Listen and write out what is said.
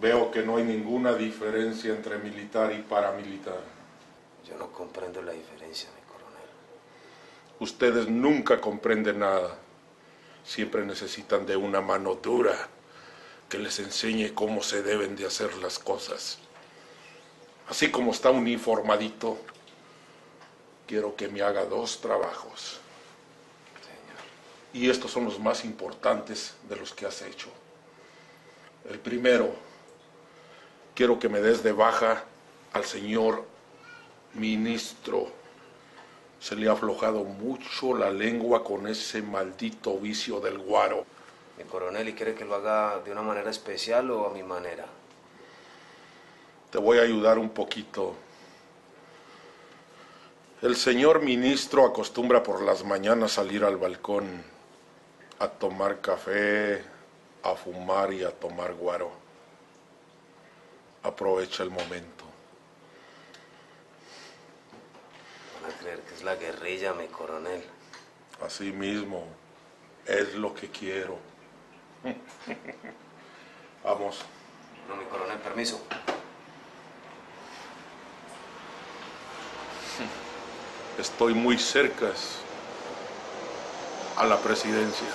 Veo que no hay ninguna diferencia entre militar y paramilitar. Yo no comprendo la diferencia, mi coronel. Ustedes nunca comprenden nada. Siempre necesitan de una mano dura que les enseñe cómo se deben de hacer las cosas. Así como está uniformadito, quiero que me haga dos trabajos. Y estos son los más importantes de los que has hecho. El primero, quiero que me des de baja al señor ministro. Se le ha aflojado mucho la lengua con ese maldito vicio del guaro. Mi coronel, ¿y quiere que lo haga de una manera especial o a mi manera? Te voy a ayudar un poquito. El señor ministro acostumbra por las mañanas salir al balcón a tomar café, a fumar y a tomar guaro. Aprovecha el momento. Van a creer que es la guerrilla, mi coronel. Así mismo, es lo que quiero. Vamos. No, mi coronel, permiso. Estoy muy cerca a la presidencia.